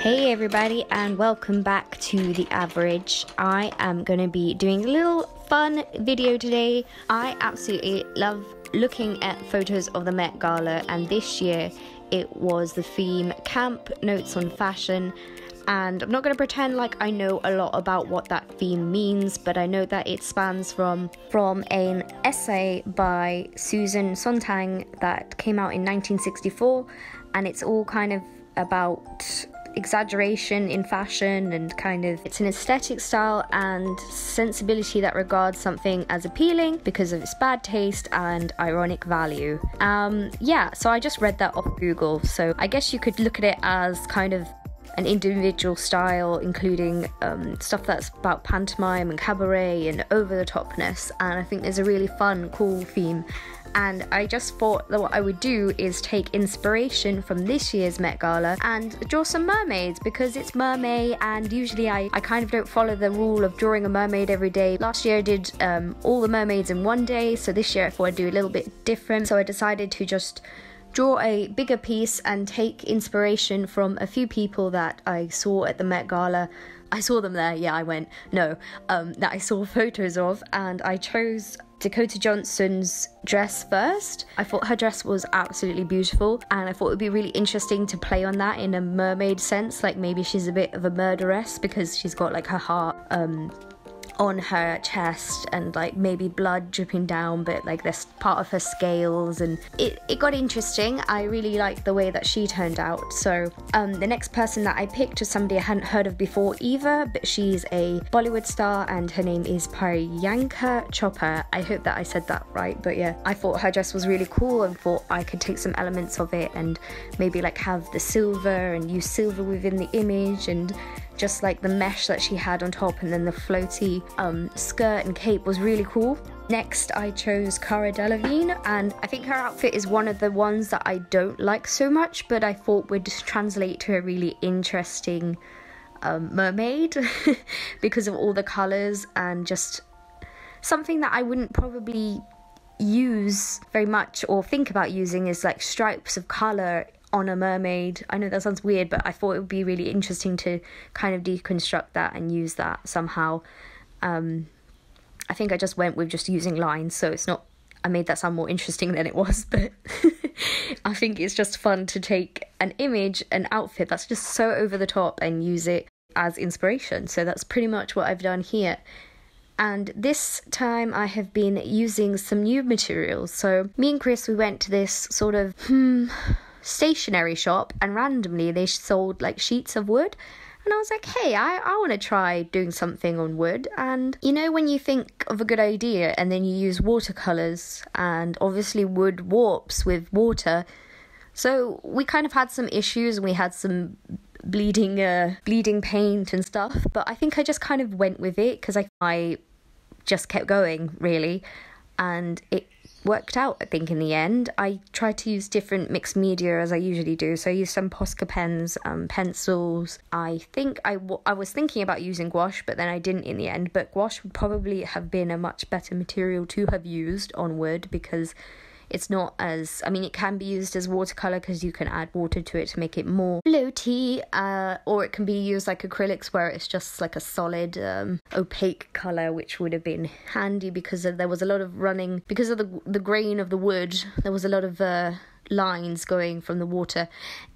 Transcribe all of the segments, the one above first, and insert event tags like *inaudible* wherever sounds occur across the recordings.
Hey everybody, and welcome back to The Average. I am going to be doing a little fun video today. I absolutely love looking at photos of the Met Gala, and this year it was the theme Camp Notes on Fashion. And I'm not going to pretend like I know a lot about what that theme means, but I know that it spans from from an essay by Susan Sontag that came out in 1964, and it's all kind of about exaggeration in fashion and kind of it's an aesthetic style and sensibility that regards something as appealing because of its bad taste and ironic value. Um, yeah, so I just read that off Google. So I guess you could look at it as kind of an individual style, including um, stuff that's about pantomime and cabaret and over the topness. And I think there's a really fun, cool theme and I just thought that what I would do is take inspiration from this year's Met Gala and draw some mermaids because it's Mermay and usually I, I kind of don't follow the rule of drawing a mermaid every day. Last year I did um, all the mermaids in one day so this year I thought I'd do a little bit different so I decided to just draw a bigger piece and take inspiration from a few people that I saw at the Met Gala I saw them there. Yeah, I went. No, um, that I saw *laughs* photos of, and I chose Dakota Johnson's dress first. I thought her dress was absolutely beautiful, and I thought it would be really interesting to play on that in a mermaid sense. Like maybe she's a bit of a murderess because she's got like her heart um, on her chest and like maybe blood dripping down but like this part of her scales and it, it got interesting. I really liked the way that she turned out. So um, the next person that i picked was somebody i hadn't heard of before either but she's a bollywood star and her name is priyanka chopra. I hope that i said that right but yeah i thought her dress was really cool and thought i could take some elements of it and maybe like have the silver and use silver within the image and just like the mesh that she had on top and then the floaty um, skirt and cape was really cool. Next, I chose Cara Delevingne, and I think her outfit is one of the ones that I don't like so much, but I thought would translate to a really interesting um, mermaid *laughs* because of all the colours and just something that I wouldn't probably use very much or think about using is like stripes of colour on a mermaid. I know that sounds weird, but I thought it would be really interesting to kind of deconstruct that and use that somehow. Um, I think I just went with just using lines, so it's not. I made that sound more interesting than it was, *laughs* but I think it's just fun to take an image, an outfit that's just so over the top, and use it as inspiration. So that's pretty much what I've done here. And this time I have been using some new materials. So me and Chris, we went to this sort of hmm stationery shop and randomly they sold like sheets of wood. And I was like, hey, I, I want to try doing something on wood. And you know, when you think of a good idea and then you use watercolors, and obviously wood warps with water. So we kind of had some issues and we had some bleeding uh bleeding paint and stuff but i think i just kind of went with it because i i just kept going really and it worked out, I think, in the end. I tried to use different mixed media as I usually do. So I used some Posca pens, um, pencils. I think I, w- I was thinking about using gouache, but then I didn't in the end. But gouache would probably have been a much better material to have used on wood because it's not as, I mean, it can be used as watercolor because you can add water to it to make it more floaty, uh, or it can be used like acrylics where it's just like a solid, um, opaque color, which would have been handy because there was a lot of running, because of the, the grain of the wood, there was a lot of, uh, lines going from the water.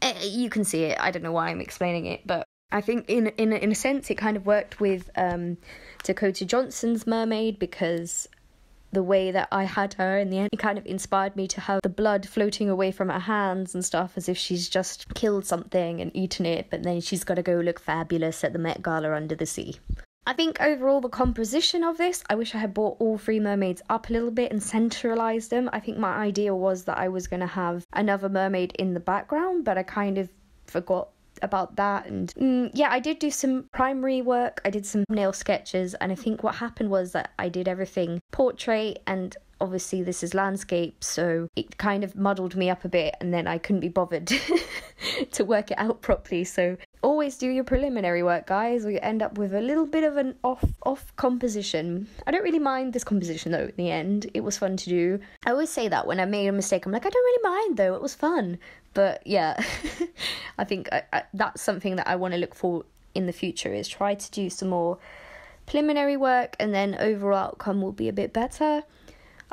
Uh, you can see it. I don't know why I'm explaining it, but I think in in in a sense it kind of worked with um, Dakota Johnson's Mermaid because the way that I had her in the end. It kind of inspired me to have the blood floating away from her hands and stuff as if she's just killed something and eaten it, but then she's got to go look fabulous at the Met Gala under the sea. I think overall the composition of this, I wish I had brought all three mermaids up a little bit and centralized them. I think my idea was that I was going to have another mermaid in the background, but I kind of forgot about that. And mm, yeah, I did do some primary work. I did some nail sketches, and I think what happened was that I did everything portrait, and obviously this is landscape, so it kind of muddled me up a bit, and then I couldn't be bothered *laughs* to work it out properly. So always do your preliminary work, guys, or you end up with a little bit of an off off composition. I don't really mind this composition though. In the end, it was fun to do. I always say that when I made a mistake, I'm like, I don't really mind though. It was fun. But yeah, *laughs* I think I, I, that's something that I want to look for in the future is try to do some more preliminary work and then overall outcome will be a bit better.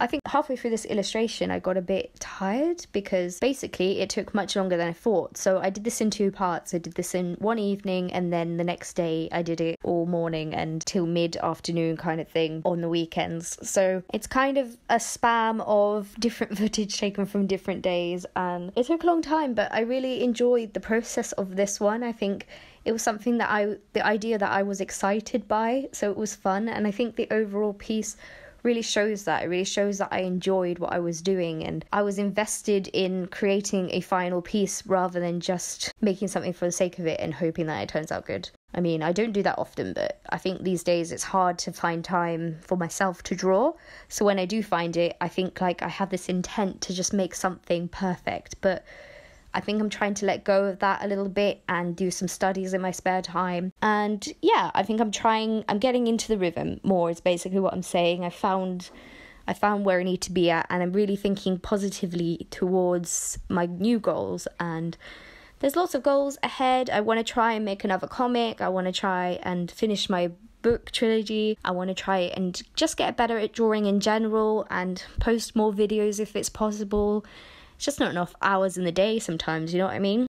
I think halfway through this illustration, I got a bit tired because basically it took much longer than I thought. So I did this in two parts. I did this in one evening, and then the next day I did it all morning and till mid afternoon kind of thing on the weekends. So it's kind of a spam of different *laughs* footage taken from different days, and it took a long time, but I really enjoyed the process of this one. I think it was something that I, the idea that I was excited by, so it was fun, and I think the overall piece really shows that. It really shows that I enjoyed what I was doing and I was invested in creating a final piece rather than just making something for the sake of it and hoping that it turns out good. I mean, I don't do that often, but I think these days it's hard to find time for myself to draw. So when I do find it, I think like I have this intent to just make something perfect, but I think I'm trying to let go of that a little bit and do some studies in my spare time. And yeah, I think I'm trying I'm getting into the rhythm more is basically what I'm saying. I found I found where I need to be at and I'm really thinking positively towards my new goals and there's lots of goals ahead. I want to try and make another comic. I want to try and finish my book trilogy. I want to try and just get better at drawing in general and post more videos if it's possible it's just not enough hours in the day sometimes, you know what I mean?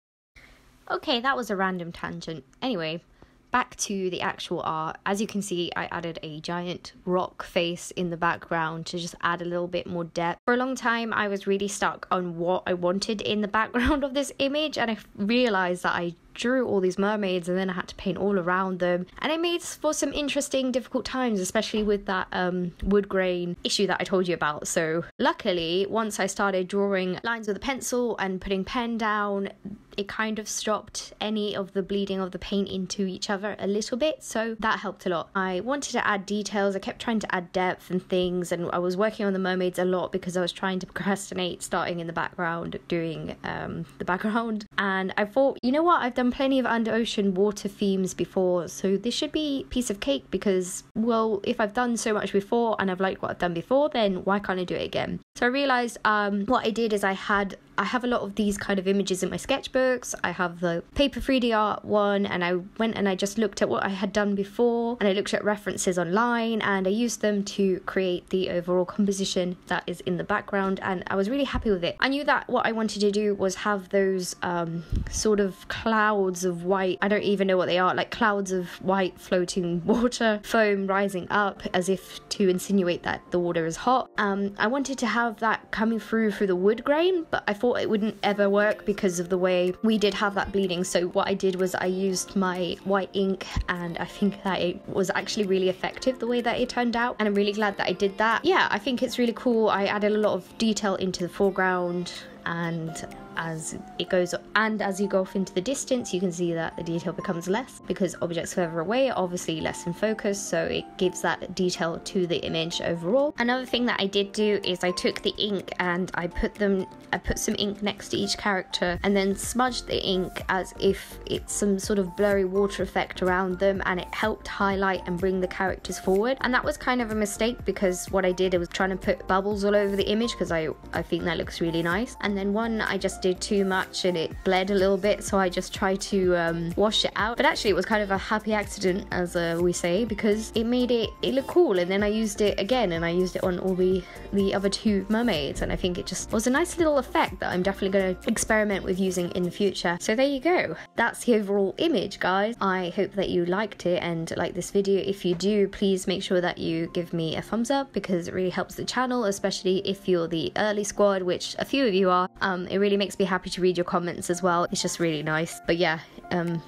Okay, that was a random tangent. Anyway, back to the actual art. As you can see, I added a giant rock face in the background to just add a little bit more depth. For a long time, I was really stuck on what I wanted in the *laughs* background of this image, and I realized that I drew all these mermaids and then I had to paint all around them. And it made for some interesting, difficult times, especially with that um, wood grain issue that I told you about. So, luckily, once I started drawing lines with a pencil and putting pen down, it kind of stopped any of the bleeding of the paint into each other a little bit, so that helped a lot. I wanted to add details, I kept trying to add depth and things, and I was working on the mermaids a lot because I was trying to procrastinate starting in the background, doing um, the background. And I thought, you know what, I've done plenty of under ocean water themes before, so this should be piece of cake because, well, if I've done so much before and I've liked what I've done before, then why can't I do it again? So I realized um, what I did is I had I have a lot of these kind of images in my sketchbooks. I have the paper 3D art one, and I went and I just looked at what I had done before, and I looked at references online, and I used them to create the overall composition that is in the background, and I was really happy with it. I knew that what I wanted to do was have those um, sort of clouds of white, I don't even know what they are, like clouds of white floating *laughs* water foam rising up as if to insinuate that the water is hot. Um, I wanted to have that coming through through the wood grain, but I thought it wouldn't ever work because of the way we did have that bleeding. So what I did was I used my white ink and I think that it was actually really effective the way that it turned out. And I'm really glad that I did that. Yeah, I think it's really cool. I added a lot of detail into the foreground and as it goes and as you go off into the distance you can see that the detail becomes less because objects further away are obviously less in focus so it gives that detail to the image overall. Another thing that i did do is i took the ink and i put them i put some ink next to each character and then smudged the ink as if it's some sort of blurry water effect around them and it helped highlight and bring the characters forward. And that was kind of a mistake because what i did I was trying to put bubbles all over the image because i i think that looks really nice. And then one i just did too much and it bled a little bit, so I just tried to um, wash it out. But actually, it was kind of a happy accident, as uh, we say, because it made it it look cool. And then I used it again, and I used it on all the the other two mermaids, and I think it just was a nice little effect that I'm definitely going to experiment with using in the future. So there you go. That's the overall image, guys. I hope that you liked it and like this video. If you do, please make sure that you give me a thumbs up because it really helps the channel, especially if you're the early squad, which a few of you are. Um, it really makes me happy to read your comments as well. It's just really nice. But yeah, um,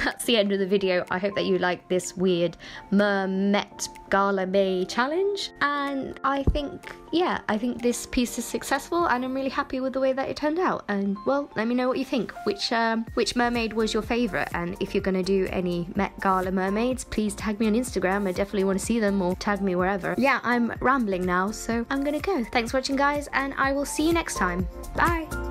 *laughs* that's the end of the video. I hope that you like this weird Mermet Gala May challenge. And I think, yeah, I think this piece is successful and I'm really happy with the way that it turned out. And well, let me know what you think. Which um, which mermaid was your favourite? And if you're gonna do any Met Gala mermaids, please tag me on Instagram. I definitely want to see them or tag me wherever. Yeah, I'm rambling now, so I'm gonna go. Thanks for watching guys and I will see you next time. Bye!